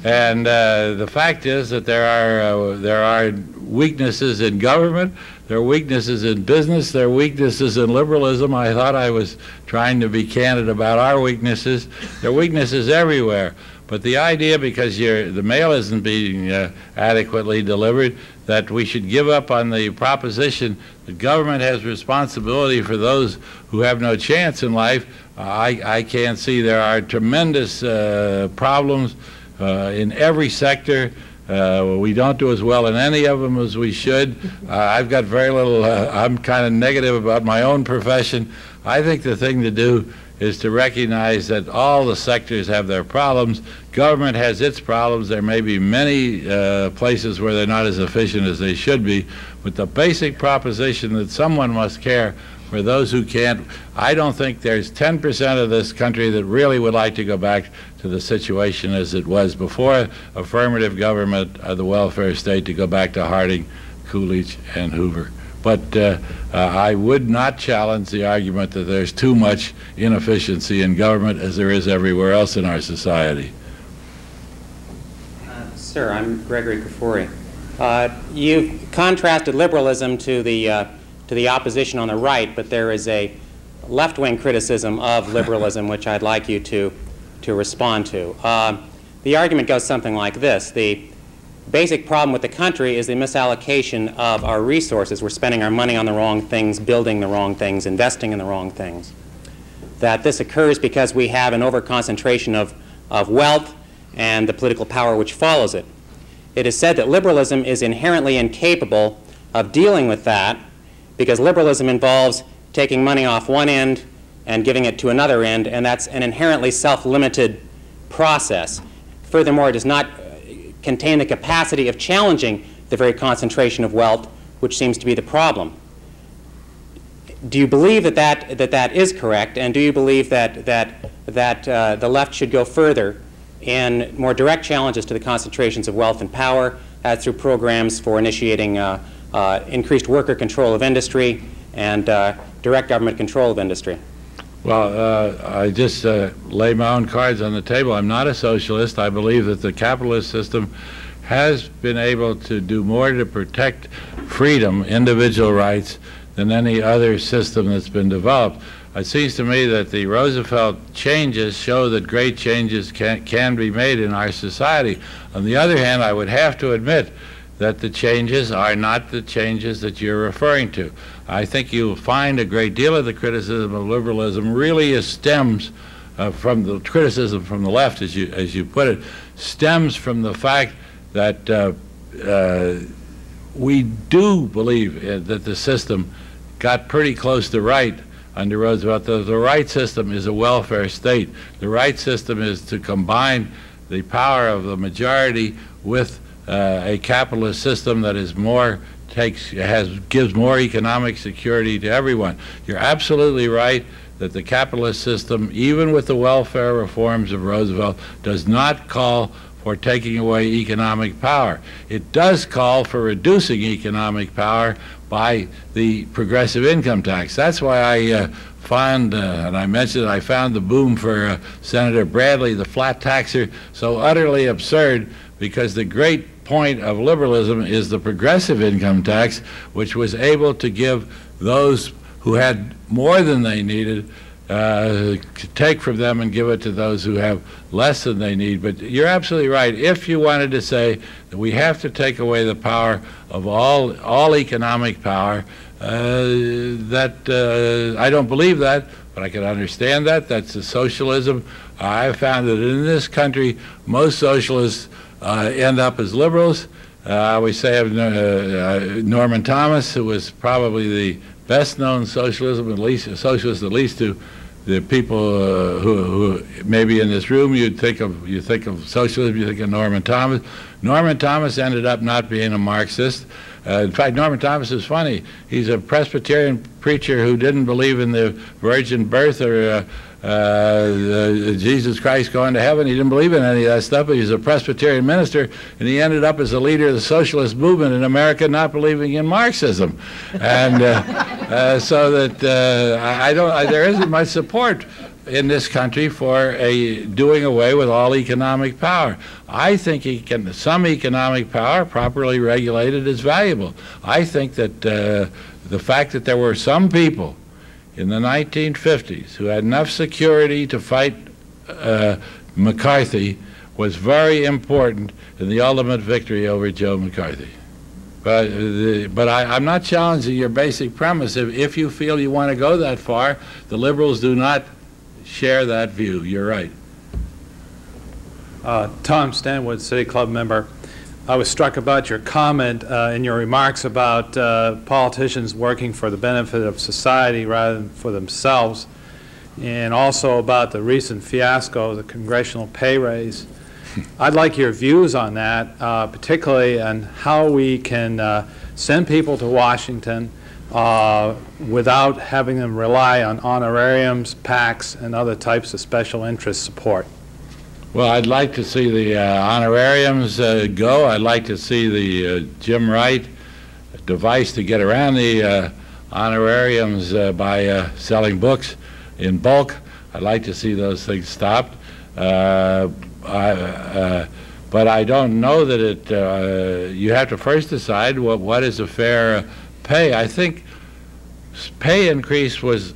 And uh, the fact is that there are uh, there are weaknesses in government, there are weaknesses in business, there are weaknesses in liberalism. I thought I was trying to be candid about our weaknesses. There are weaknesses everywhere. But the idea, because the mail isn't being uh, adequately delivered, that we should give up on the proposition that government has responsibility for those who have no chance in life, I, I can't see. There are tremendous uh, problems in every sector. Uh, we don't do as well in any of them as we should. Uh, I've got very little, uh, I'm kind of negative about my own profession. I think the thing to do is to recognize that all the sectors have their problems. Government has its problems. There may be many uh, places where they're not as efficient as they should be, but the basic proposition that someone must care for those who can't, I don't think there's 10% of this country that really would like to go back to the situation as it was before affirmative government of the welfare state to go back to Harding, Coolidge, and Hoover. But uh, uh, I would not challenge the argument that there's too much inefficiency in government as there is everywhere else in our society. Uh, sir, I'm Gregory Kafuri. Uh, you contrasted liberalism to the, uh, to the opposition on the right, but there is a left-wing criticism of liberalism which I'd like you to, to respond to. Uh, the argument goes something like this. The, basic problem with the country is the misallocation of our resources. We're spending our money on the wrong things, building the wrong things, investing in the wrong things. That this occurs because we have an overconcentration of, of wealth and the political power which follows it. It is said that liberalism is inherently incapable of dealing with that because liberalism involves taking money off one end and giving it to another end, and that's an inherently self-limited process. Furthermore, it does not contain the capacity of challenging the very concentration of wealth, which seems to be the problem. Do you believe that that, that, that is correct, and do you believe that, that, that uh, the left should go further in more direct challenges to the concentrations of wealth and power uh, through programs for initiating uh, uh increased worker control of industry and uh, direct government control of industry? Well, uh, I just uh, lay my own cards on the table. I'm not a socialist. I believe that the capitalist system has been able to do more to protect freedom, individual rights, than any other system that's been developed. It seems to me that the Roosevelt changes show that great changes can, can be made in our society. On the other hand, I would have to admit that the changes are not the changes that you're referring to. I think you'll find a great deal of the criticism of liberalism really stems uh, from the criticism from the left, as you, as you put it, stems from the fact that uh, uh, we do believe uh, that the system got pretty close to right under Roosevelt. The, the right system is a welfare state. The right system is to combine the power of the majority with uh, a capitalist system that is more takes has gives more economic security to everyone. You're absolutely right that the capitalist system, even with the welfare reforms of Roosevelt, does not call for taking away economic power. It does call for reducing economic power by the progressive income tax. That's why I uh, found, uh, and I mentioned I found the boom for uh, Senator Bradley, the flat taxer, so utterly absurd because the great point of liberalism is the progressive income tax, which was able to give those who had more than they needed uh, take from them and give it to those who have less than they need. But you're absolutely right. If you wanted to say that we have to take away the power of all all economic power, uh, that uh, I don't believe that, but I can understand that. That's socialism. I found that in this country, most socialists end up as liberals. Uh, Uh, say of uh, uh, Norman Thomas, who was probably the best-known socialism, at least socialist, at least to the people uh, who, who maybe in this room you'd think of you think of socialism, you think of Norman Thomas. Norman Thomas ended up not being a Marxist. Uh, in fact, Norman Thomas is funny. He's a Presbyterian preacher who didn't believe in the virgin birth or uh, uh, Jesus Christ going to heaven. He didn't believe in any of that stuff, but was a Presbyterian minister, and he ended up as a leader of the socialist movement in America, not believing in Marxism. And uh, *laughs* uh, so that uh, I, I don't, I, there isn't much support in this country for a doing away with all economic power. I think some economic power, properly regulated, is valuable. I think that uh, the fact that there were some people in the 1950s who had enough security to fight uh, McCarthy was very important in the ultimate victory over Joe McCarthy. But, uh, but I, am not challenging your basic premise. If, if you feel you want to go that far, the liberals do not share that view. You're right. Uh, Tom Stanwood, City Club member. I was struck about your comment uh, in your remarks about uh, politicians working for the benefit of society rather than for themselves, and also about the recent fiasco of the congressional pay raise. *laughs* I'd like your views on that, uh, particularly on how we can uh, send people to Washington uh, without having them rely on honorariums, PACs, and other types of special interest support. Well, I'd like to see the uh, honorariums uh, go. I'd like to see the uh, Jim Wright device to get around the uh, honorariums uh, by uh, selling books in bulk. I'd like to see those things stopped. I, but I don't know that it. you have to first decide what what is a fair pay. I think pay increase was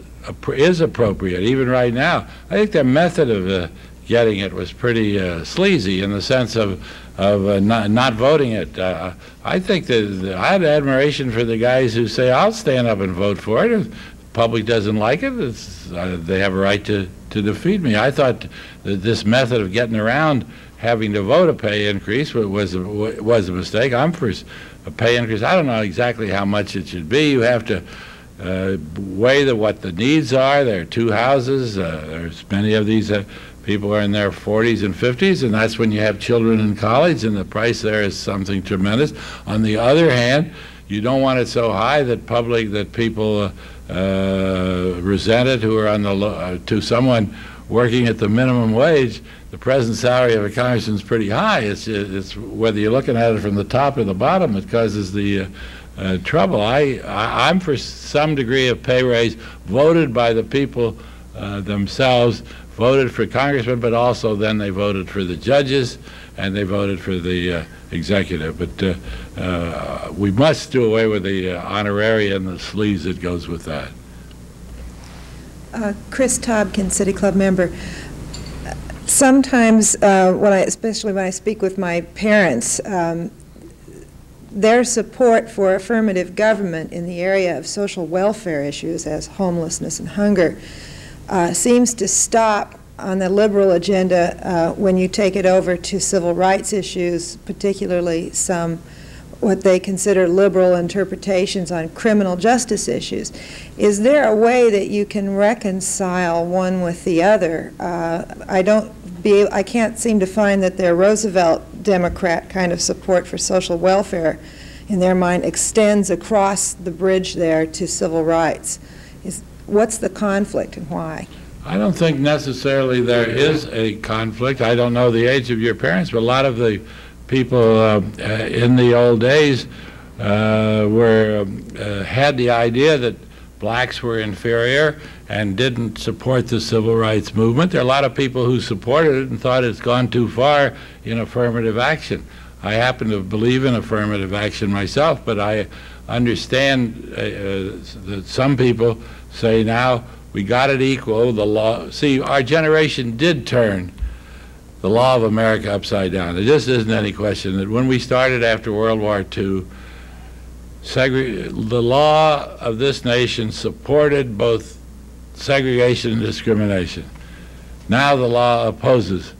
is appropriate even right now. I think the method of getting it was pretty uh, sleazy in the sense of of uh, not, not voting it. Uh, I think that I had admiration for the guys who say, "I'll stand up and vote for it." If the public doesn't like it, uh, they have a right to, to defeat me. I thought that this method of getting around having to vote a pay increase was a, was a mistake. I'm for a pay increase. I don't know exactly how much it should be. You have to. Uh, weigh the, what the needs are. There are two houses. Uh, there's many of these people are in their 40s and 50s, and that's when you have children in college, and the price there is something tremendous. On the other hand, you don't want it so high that public that people uh, uh, resent it who are on the uh, to someone working at the minimum wage. The present salary of a congressman is pretty high. It's it's whether you're looking at it from the top or the bottom that causes the uh, uh, trouble. I, I am for some degree of pay raise voted by the people themselves voted for congressmen, but also then they voted for the judges and they voted for the uh, executive. But uh, uh, we must do away with the uh, honorarium and the sleaze that goes with that. Uh, Chris Tobkin, City Club member. Sometimes, uh, when I, especially when I speak with my parents, um, their support for affirmative government in the area of social welfare issues as homelessness and hunger uh, seems to stop on the liberal agenda uh, when you take it over to civil rights issues, particularly some what they consider liberal interpretations on criminal justice issues. Is there a way that you can reconcile one with the other? Uh, I don't be, I can't seem to find that their Roosevelt Democrat kind of support for social welfare in their mind extends across the bridge there to civil rights. What's the conflict and why? I don't think necessarily there is a conflict. I don't know the age of your parents, but a lot of the people uh in the old days uh, were uh, had the idea that blacks were inferior and didn't support the civil rights movement. There are a lot of people who supported it and thought it's gone too far in affirmative action. I happen to believe in affirmative action myself, but I understand uh, uh, that some people say now we got it equal. The law. See, our generation did turn the law of America upside down. There just isn't any question that when we started after World War II, the law of this nation supported both segregation and discrimination. Now the law opposes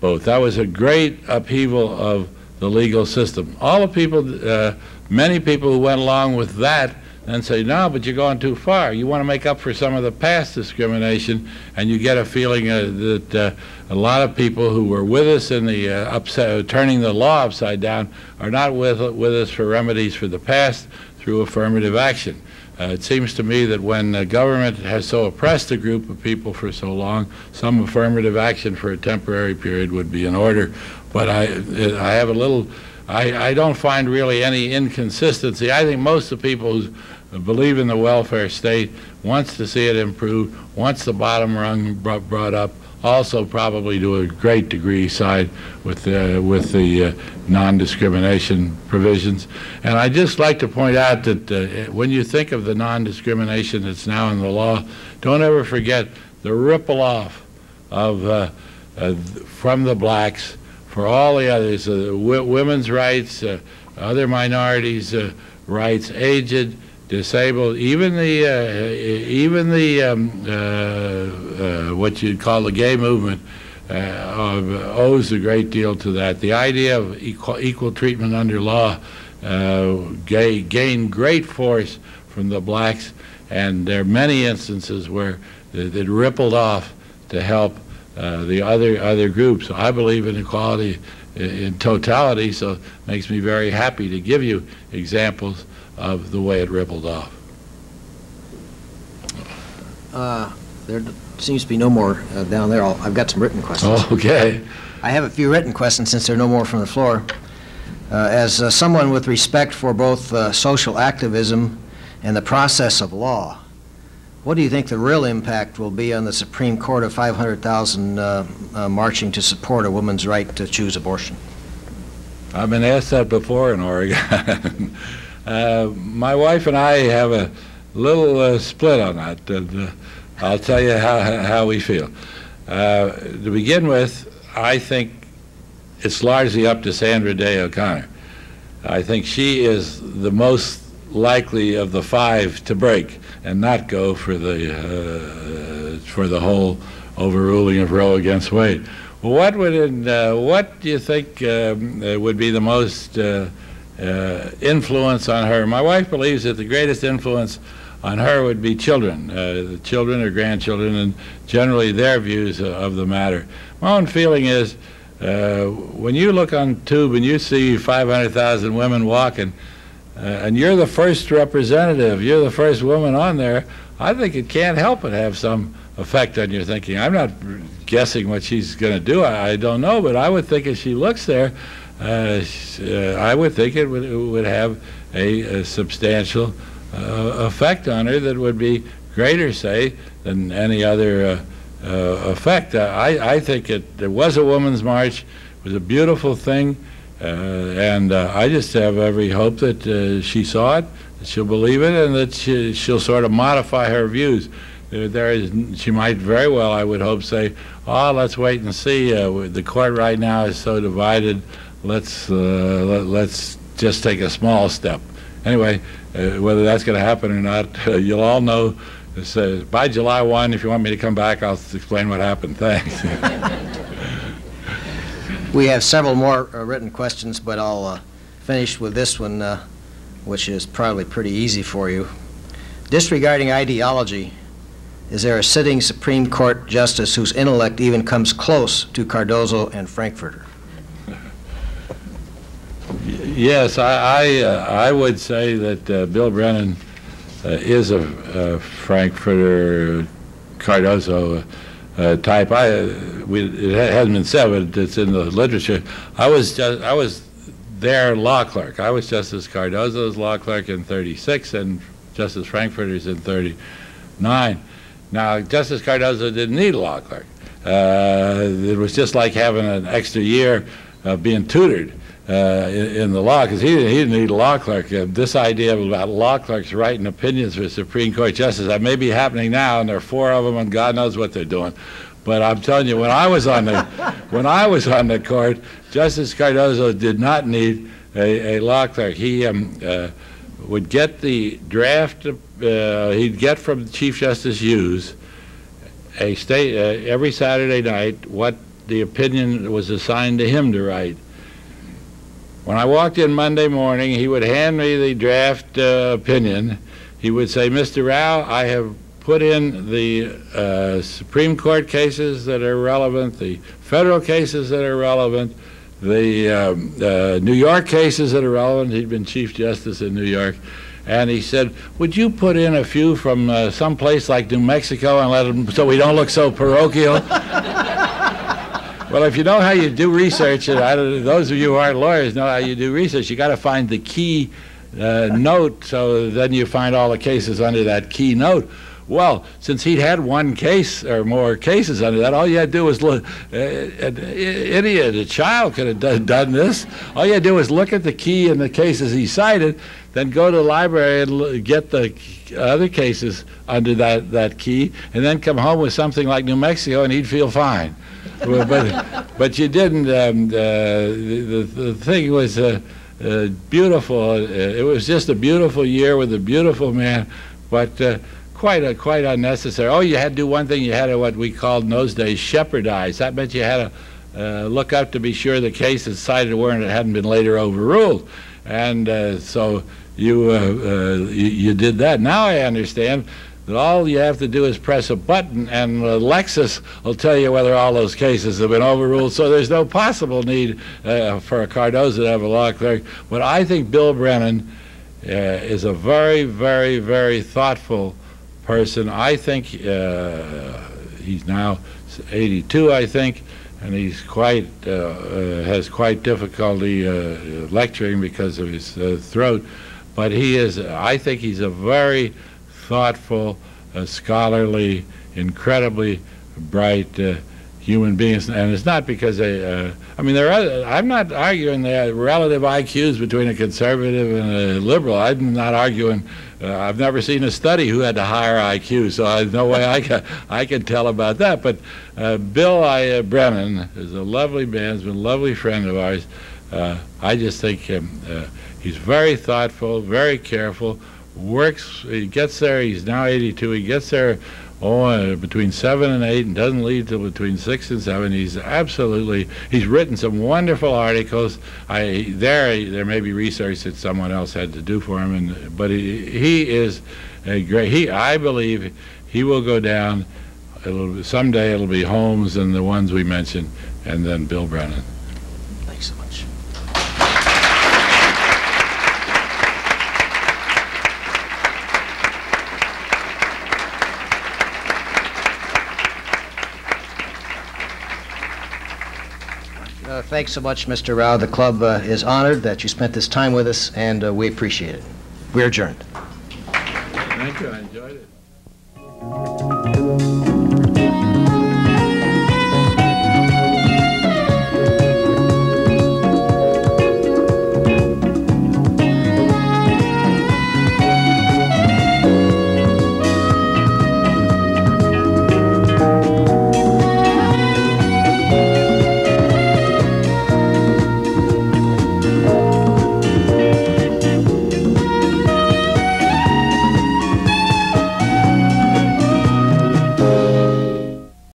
both. That was a great upheaval of the legal system. All the people, uh, many people who went along with that and say, no, but you're going too far. You want to make up for some of the past discrimination, and you get a feeling uh, that uh, a lot of people who were with us in the uh, upside, turning the law upside down are not with, with us for remedies for the past through affirmative action. Uh, it seems to me that when the government has so oppressed a group of people for so long, some affirmative action for a temporary period would be in order. But I, I have a little, I, I don't find really any inconsistency. I think most of the people who believe in the welfare state wants to see it improved, wants the bottom rung brought, brought up, also probably to a great degree side with the, with the uh, non-discrimination provisions. And I'd just like to point out that uh, when you think of the non-discrimination that's now in the law, don't ever forget the ripple off of uh, uh from the blacks for all the others, uh, women's rights, uh, other minorities' rights, aged, disabled, even the uh, even the um, uh, uh, what you'd call the gay movement uh, owes a great deal to that. The idea of equal, equal treatment under law uh, gay, gained great force from the blacks, and there are many instances where it, it rippled off to help uh, the other other groups. I believe in equality in totality, so it makes me very happy to give you examples of the way it rippled off. Uh, there seems to be no more uh, down there. i have got some written questions. *laughs* Okay. I have a few written questions since there are no more from the floor. Uh, as uh, someone with respect for both uh, social activism and the process of law, what do you think the real impact will be on the Supreme Court of 500,000 uh, marching to support a woman's right to choose abortion? I've been asked that before in Oregon. *laughs* Uh, my wife and I have a little uh, split on that, and uh, I'll tell you how, how we feel. Uh, to begin with, I think it's largely up to Sandra Day O'Connor. I think she is the most likely of the five to break and not go for the uh, for the whole overruling of Roe against Wade. What would it, uh, what do you think um, would be the most uh, influence on her. My wife believes that the greatest influence on her would be children, uh, children or grandchildren, and generally their views of the matter. My own feeling is uh, when you look on tube and you see 500,000 women walking, uh, and you're the first representative, you're the first woman on there, I think it can't help but have some effect on your thinking. I'm not guessing what she's going to do. I, I, don't know, but I would think as she looks there, uh, uh, I would think it would, it would have a, a substantial uh, effect on her that would be greater, say, than any other effect. I, I think it, it was a woman's march. It was a beautiful thing. Uh, and uh, I just have every hope that uh, she saw it, that she'll believe it, and that she, will sort of modify her views. There, there is, she might very well, I would hope, say, "Oh, let's wait and see. the court right now is so divided let's uh, let, us just take a small step. Anyway, uh, whether that's going to happen or not, uh, *laughs* you'll all know. Uh, by July 1, if you want me to come back, I'll explain what happened. *laughs* Thanks. we have several more uh, written questions, but I'll uh, finish with this one, which is probably pretty easy for you. Disregarding ideology, is there a sitting Supreme Court justice whose intellect even comes close to Cardozo and Frankfurter? Yes, I I, uh, I would say that uh, Bill Brennan uh, is a, a, Frankfurter Cardozo uh, type. I uh, we, it hasn't been said, but it's in the literature. I was just I was their law clerk. I was Justice Cardozo's law clerk in '36, and Justice Frankfurter's in '39. Now, Justice Cardozo didn't need a law clerk. Uh, it was just like having an extra year of being tutored uh, in, in, the law because he, he didn't need a law clerk. Uh, this idea about law clerks writing opinions for Supreme Court justice that may be happening now, and there are four of them, and God knows what they're doing. But I'm telling you, when I was on the *laughs* when I was on the court, Justice Cardozo did not need a, a law clerk. He um, uh, would get the draft. Uh, he'd get from Chief Justice Hughes a state uh, every Saturday night what the opinion was assigned to him to write When I walked in Monday morning, he would hand me the draft uh, opinion. He would say, Mr. Rauh, I have put in the uh, Supreme Court cases that are relevant, the federal cases that are relevant, the um, uh, New York cases that are relevant. He'd been Chief Justice in New York. And he said, would you put in a few from uh, some place like New Mexico and let them, so we don't look so parochial? *laughs* well, if you know how you do research, and don't- those of you who aren't lawyers know how you do research, you got to find the key uh, note, so then you find all the cases under that key note. Well, since he'd had one case or more cases under that, all you had to do was look. Uh, an idiot, a child could have done, done this. All you had to do was look at the key in the cases he cited, then go to the library and l- get the other cases under that, that key, and then come home with something like New Mexico, and he'd feel fine. But, *laughs* but you didn't. Um, uh, the, the, the thing was uh, uh, beautiful. Uh, it was just a beautiful year with a beautiful man, but uh, quite a, quite unnecessary. Oh, you had to do one thing. You had to what we called in those days Shepardize. That meant you had to uh, look up to be sure the cases cited weren't it hadn't been later overruled, and uh, so you, uh, uh, you you did that. Now I understand that all you have to do is press a button, and Lexis will tell you whether all those cases have been overruled. So there's no possible need uh, for a Cardozo to have a law clerk. But I think Bill Brennan is a very, very, very thoughtful person. I think uh, he's now 82, I think, and he's quite uh, uh, has quite difficulty uh, lecturing because of his throat. But he is, I think, he's a very thoughtful, scholarly, incredibly bright human beings, And it's not because they, uh, I mean, there are, I'm not arguing the relative IQs between a conservative and a liberal. I'm not arguing, uh, I've never seen a study who had a higher IQ, so there's no way I can, *laughs* I can tell about that. But uh, Bill I, uh, Brennan is a lovely man, He's been a lovely friend of ours. Uh, I just think um, uh, he's very thoughtful, very careful, works, he gets there, he's now 82, he gets there oh, uh, between 7 and 8 and doesn't leave till between 6 and 7. He's absolutely, he's written some wonderful articles. I, there, there may be research that someone else had to do for him, and, but he, he is a great, he, I believe he will go down, it'll, someday it'll be Holmes and the ones we mentioned, and then Bill Brennan. Thanks so much. Uh, Thanks so much, Mr. Rauh. The club uh, is honored that you spent this time with us, and uh, we appreciate it. We're adjourned. Thank you, I enjoyed it.